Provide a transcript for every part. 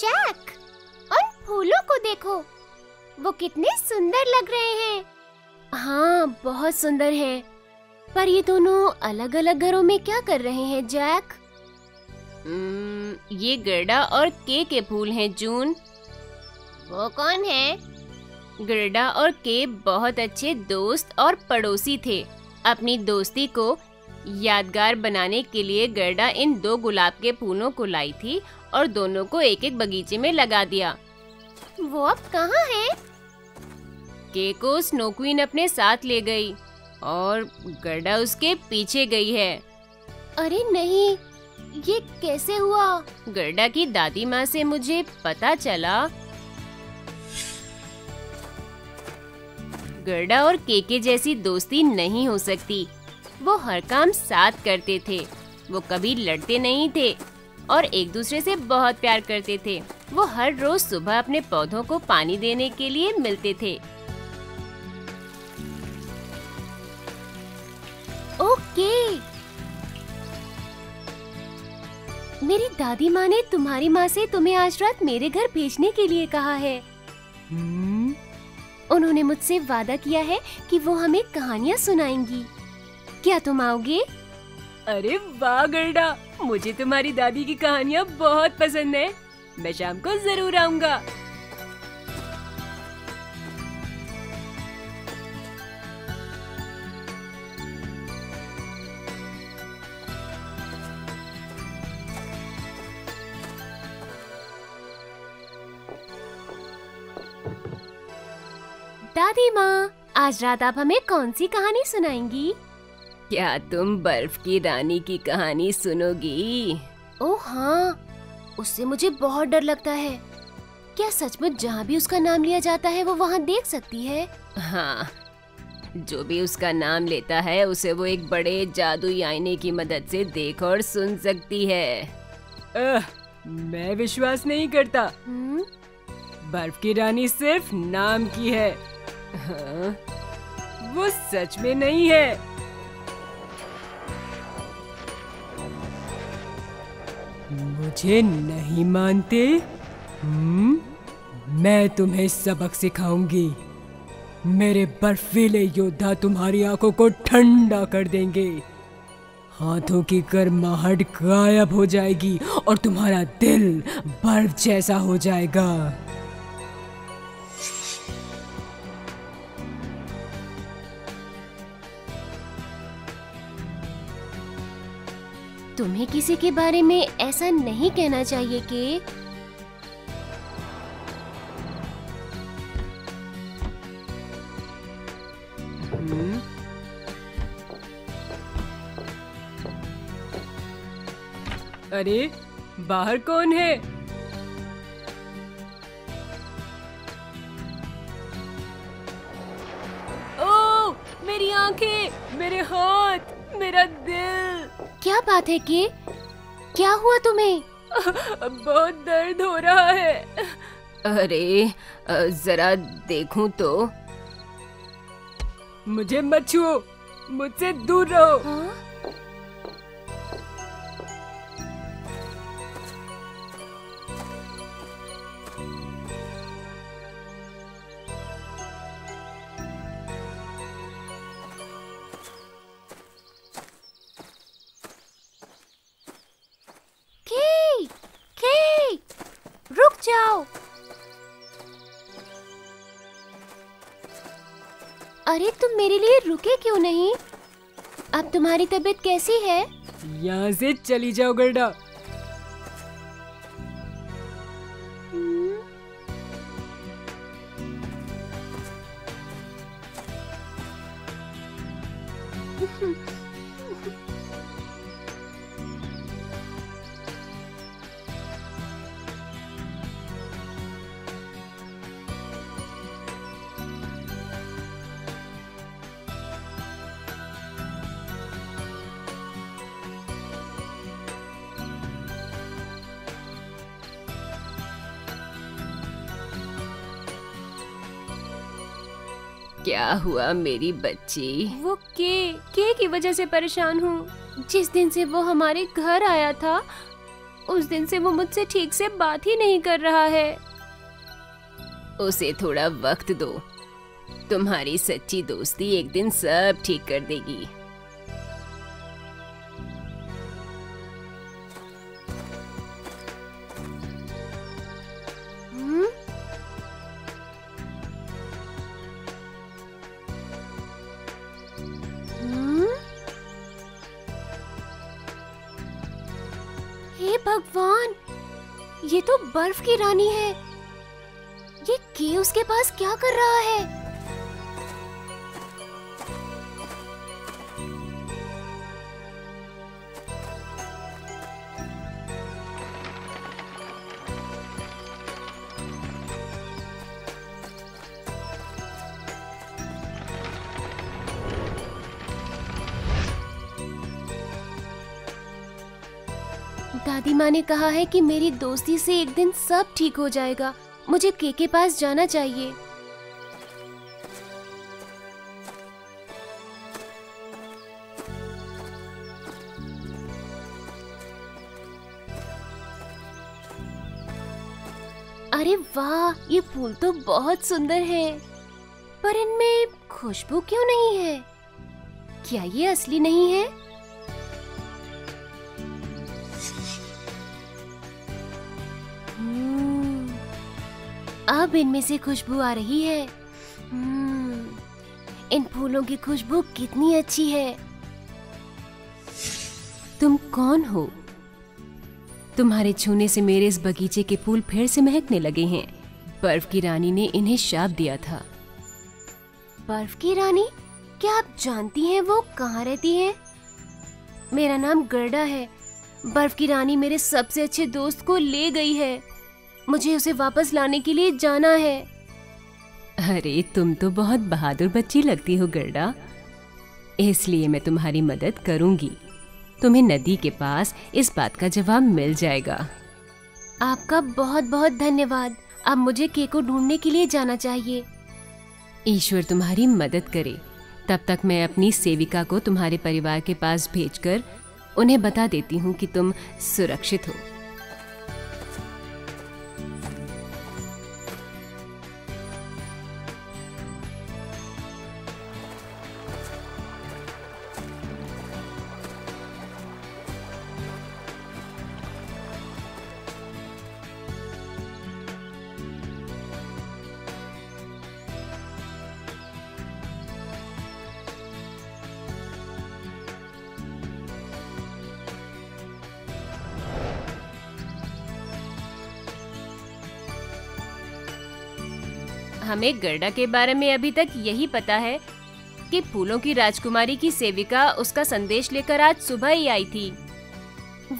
Jack उन फूलों को देखो। वो कितने सुंदर लग रहे हैं। हाँ बहुत सुंदर हैं। पर ये दोनों अलग अलग घरों में क्या कर रहे हैं, जैक? ये गर्डा और के के फूल हैं, जून। वो कौन है? गर्डा और के बहुत अच्छे दोस्त और पड़ोसी थे। अपनी दोस्ती को यादगार बनाने के लिए गर्डा इन दो गुलाब के फूलों को लाई थी और दोनों को एक एक बगीचे में लगा दिया। वो अब कहाँ है? के को स्नो क्वीन अपने साथ ले गई और गर्डा उसके पीछे गई है। अरे नहीं ये कैसे हुआ? गर्डा की दादी माँ से मुझे पता चला। गर्डा और केके जैसी दोस्ती नहीं हो सकती। वो हर काम साथ करते थे। वो कभी लड़ते नहीं थे और एक दूसरे से बहुत प्यार करते थे। वो हर रोज सुबह अपने पौधों को पानी देने के लिए मिलते थे। ओके। मेरी दादी माँ ने तुम्हारी माँ से तुम्हें आज रात मेरे घर भेजने के लिए कहा है। हम्म, उन्होंने मुझसे वादा किया है कि वो हमें कहानियाँ सुनाएँगी। क्या तुम आओगे? अरे वाह गर्डा। मुझे तुम्हारी दादी की कहानियाँ बहुत पसंद है। मैं शाम को ज़रूर आऊँगा। दादी माँ आज रात आप हमें कौन सी कहानी सुनाएँगी? क्या तुम बर्फ़ की रानी की कहानी सुनोगी? ओ हाँ। उससे मुझे बहुत डर लगता है। क्या सचमुच जहाँ भी उसका नाम लिया जाता है वो वहाँ देख सकती है? हाँ। जो भी उसका नाम लेता है उसे वो एक बड़े जादुई आईने की मदद से देख और सुन सकती है। अह, मैं विश्वास नहीं करता। हम्म, बर्फ़ की रानी सिर्फ़ नाम की है। हाँ, वो सच में नहीं है। मुझे नहीं मानते? हम्म? मैं तुम्हें सबक सिखाऊँगी। मेरे बर्फीले योद्धा तुम्हारी आँखों को ठंडा कर देंगे। हाथों की गर्माहट गायब हो जाएगी और तुम्हारा दिल बर्फ़ जैसा हो जाएगा। तुम्हें किसी के बारे में ऐसा नहीं कहना चाहिए कि हम्म? अरे, बाहर कौन है ओ मेरी आँखें, मेरे हाथ, मेरा दिल क्या बात है कि? क्या हुआ तुम्हें? बहुत दर्द हो रहा है। अरे जरा देखूँ तो। मुझे मत छुओ मुझसे दूर रहो। हाँ? मेरे लिए रुके क्यों नहीं? अब तुम्हारी तबीयत कैसी है? यहाँ से चली जाओ, गर्डा। क्या हुआ मेरी बच्ची? वो के के की वजह से परेशान हूँ। जिस दिन से वो हमारे घर आया था उस दिन से वो मुझसे ठीक से बात ही नहीं कर रहा है। उसे थोड़ा वक्त दो। तुम्हारी सच्ची दोस्ती एक दिन सब ठीक कर देगी। भगवान, ये तो बर्फ़ की रानी है। ये के उसके पास क्या कर रहा है? दादी माँ ने कहा है कि मेरी दोस्ती से एक दिन सब ठीक हो जाएगा। मुझे के के पास जाना चाहिए। अरे वाह, ये फूल तो बहुत सुंदर है। पर इनमें खुशबू क्यों नहीं है? क्या ये असली नहीं है? अब इनमें से खुशबू आ रही है। हम्म, इन फूलों की खुशबू कितनी अच्छी है। तुम कौन हो? तुम्हारे छूने से मेरे इस बगीचे के फूल फिर से महकने लगे हैं। बर्फ़ की रानी ने इन्हें शाप दिया था। बर्फ़ की रानी? क्या आप जानती हैं वो कहाँ रहती है? मेरा नाम गर्डा है। बर्फ़ की रानी मेरे सबसे अच्छे दोस्त को ले गई है। मुझे उसे वापस लाने के लिए जाना है। अरे तुम तो बहुत बहादुर बच्ची लगती हो गर्डा। इसलिए मैं तुम्हारी मदद करूँगी। तुम्हें नदी के पास इस बात का जवाब मिल जाएगा। आपका बहुत बहुत धन्यवाद। अब मुझे के को ढूँढने के लिए जाना चाहिए। ईश्वर तुम्हारी मदद करे। तब तक मैं अपनी सेविका को तुम्हारे परिवार के पास भेजकर उन्हें बता देती हूँ कि तुम सुरक्षित हो। हमें गर्डा के बारे में अभी तक यही पता है कि फूलों की राजकुमारी की सेविका उसका संदेश लेकर आज सुबह ही आई थी।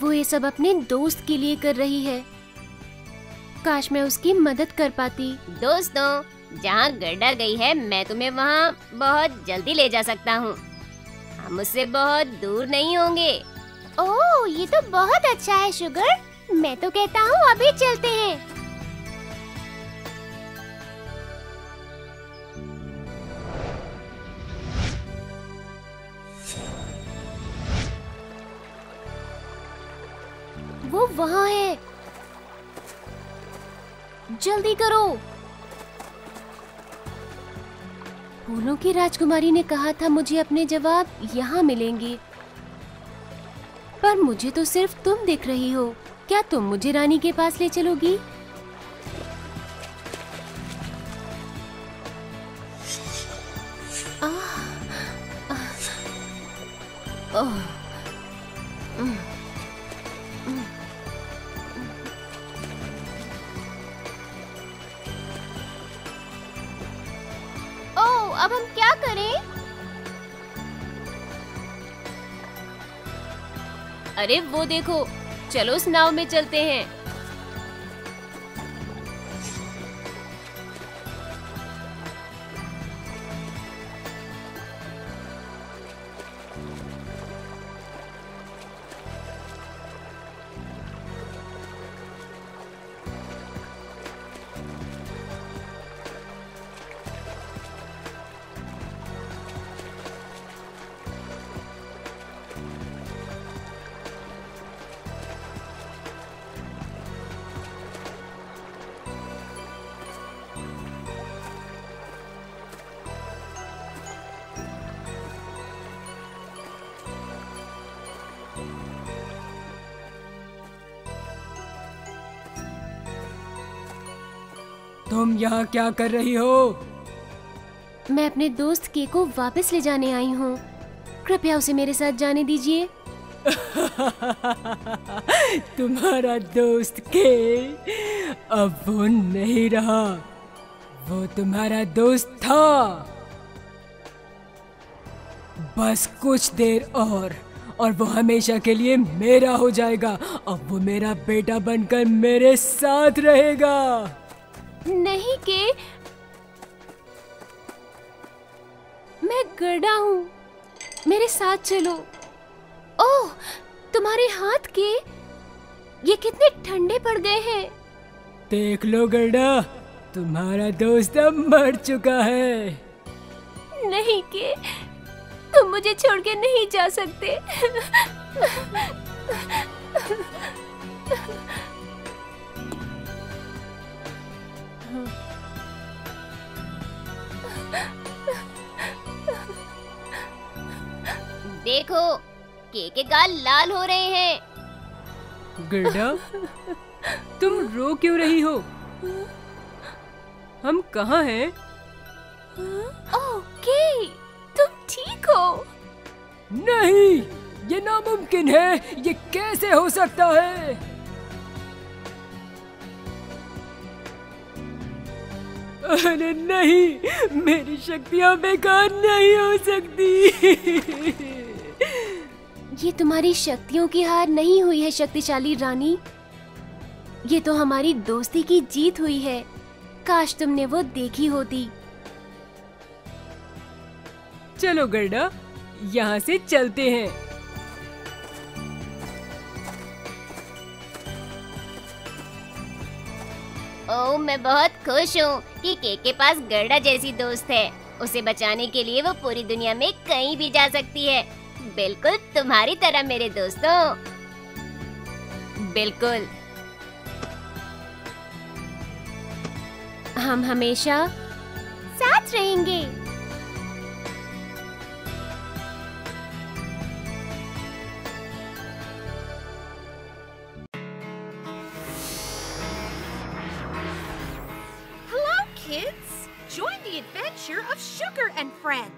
वो ये सब अपने दोस्त के लिए कर रही है। काश मैं उसकी मदद कर पाती। दोस्तों जहाँ गर्डा गई है मैं तुम्हें वहाँ बहुत जल्दी ले जा सकता हूँ। हम उससे बहुत दूर नहीं होंगे। ओह ये तो बहुत अच्छा है शुगर। मैं तो कहता हूँ अभी चलते हैं। वो वहाँ है। जल्दी करो। फूलों की राजकुमारी ने कहा था मुझे अपने जवाब यहाँ मिलेंगे। पर मुझे तो सिर्फ़ तुम दिख रही हो। क्या तुम मुझे रानी के पास ले चलोगी? आह, आह, ओह, अरे वो देखो चलो उस नाव में चलते हैं। तुम यहाँ क्या कर रही हो? मैं अपने दोस्त के को वापस ले जाने आई हूँ। कृपया उसे मेरे साथ जाने दीजिए। तुम्हारा दोस्त के? अब वो नहीं रहा। वो तुम्हारा दोस्त था। बस कुछ देर और और वो हमेशा के लिए मेरा हो जाएगा। अब वो मेरा बेटा बनकर मेरे साथ रहेगा। नहीं के मैं गड़ा हूँ। मेरे साथ चलो। ओह तुम्हारे हाथ के ये कितने ठंडे पड़ गए हैं। देख लो गड्ढा तुम्हारा दोस्त अब मर चुका है। नहीं के तुम मुझे छोड़ के नहीं जा सकते। देखो के के गाल लाल हो रहे हैं। गड्ढा तुम रो क्यों रही हो? हम कहाँ हैं? ओके तुम ठीक हो। नहीं ये नामुमकिन है ये कैसे हो सकता है? अरे नहीं मेरी शक्तियाँ बेकार नहीं हो सकती। ये तुम्हारी शक्तियों की हार नहीं हुई है शक्तिशाली रानी। ये तो हमारी दोस्ती की जीत हुई है। काश तुमने वो देखी होती। चलो गर्डा यहाँ से चलते हैं। ओह मैं बहुत खुश हूँ कि के के पास गर्डा जैसी दोस्त है। उसे बचाने के लिए वो पूरी दुनिया में कहीं भी जा सकती है। बिल्कुल तुम्हारी तरह मेरे दोस्तों बिल्कुल हम हमेशा साथ रहेंगे Hello, kids! Join the adventure of Sugar and Friends.